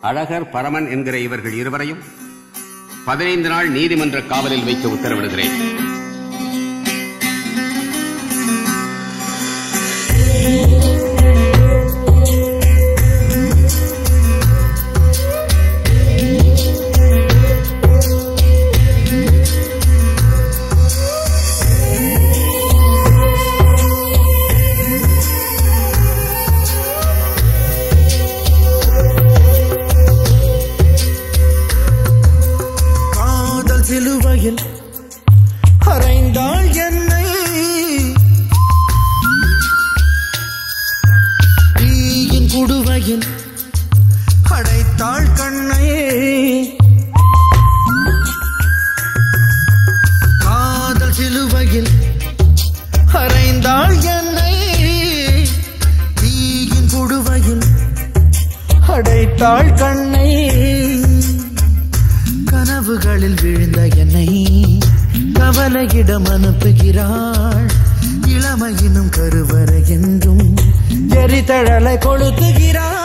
அழகர் பரமன் என்கிற இவர்கள் இருவரையும் பதினைந்து நாள் நீதிமன்ற காவலில் வைக்க உத்தரவிடுகிறேன். குடுவையில் அடைத்தாள் கண்ணை. காதல் சிலுவையில் அரைந்தாள் என்னை. தீயின் குடுவையில் அடைத்தாள் கண்ணை. கனவுகளில் விழுந்த என்னை கவலையிடம் அனுப்புகிறாள். இளமையினும் கருவறை என்றும் எரிதழலை கொளுத்துகிறார்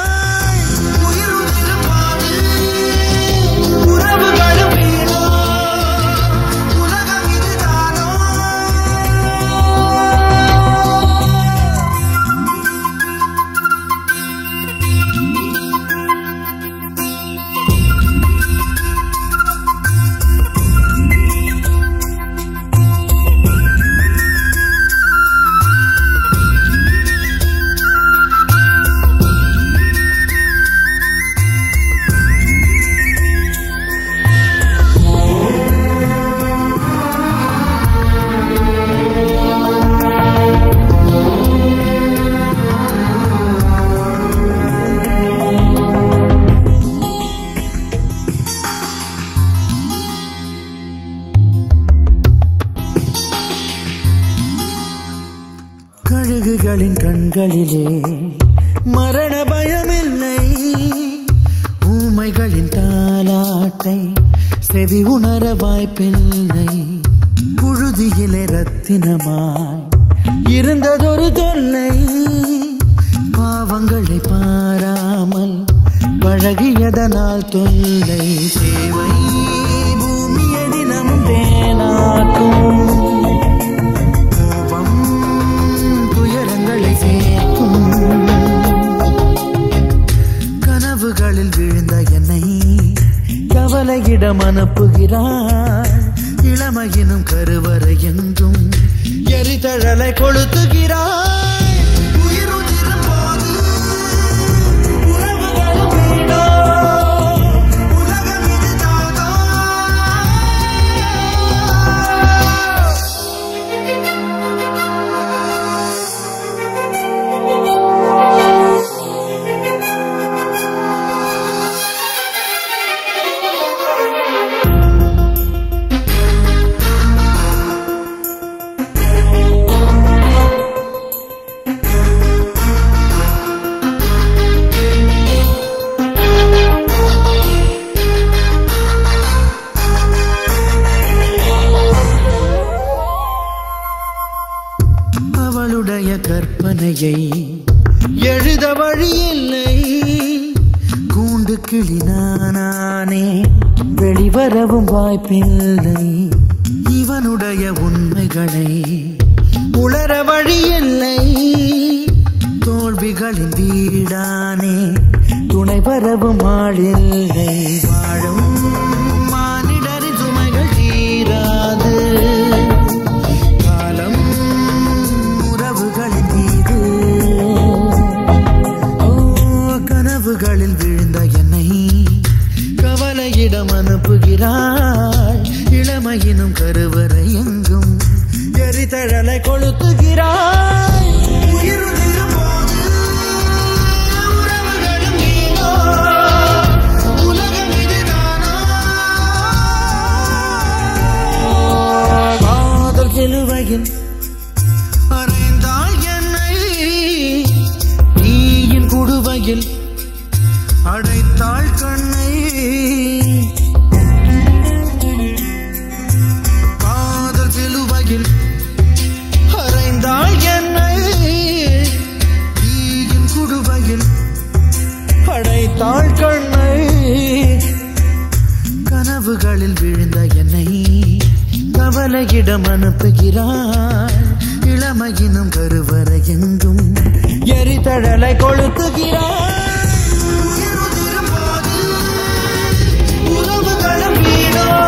விலங்குகளின் கண்களிலே மரண பயமில்லை. ஊமைகளின் தாலாட்டை செவி உணர வாய்ப்பில்லை. புழுதியிலே ரத்தினமாய் இருந்ததொரு தொல்லை. பாவங்களை பாராமல் பழகியதனால் தொல்லை. சேவை கால்களில் விழுந்த என்னை கவலையிடம் அனுப்புகிறாள் இளமையினும் கருவறை என்றும் எரிதழலை கொளுத்துகிறாள் கற்பனையை எழுத வழியில்லை. கூண்டு கிளி நானே வெளிவரவும் வாய்ப்பில்லை. இவனுடைய உண்மைகளை உணர வழியில்லை. தோல்விகளின் வீடானே துணை வரவும் ஆளில்லை. வாழும் அனுப்புகிறாள் இளமையினும் கருவறை எங்கும் எரிதழலை கொளுத்துகிறாள் சிலுவையில் அறைந்தாள் என்னை தீயின் குடுவையில் அடைத்தாள் கண்ணை பார்த்தாள் கண்ணை கனவுகளில் விழுந்த என்னை கவலையிடம் அனுப்புகிறாள் இளமையினும் கருவற எங்கும் எரிதழலை கொளுத்துகிறாள் உறவுகளும் வீடும்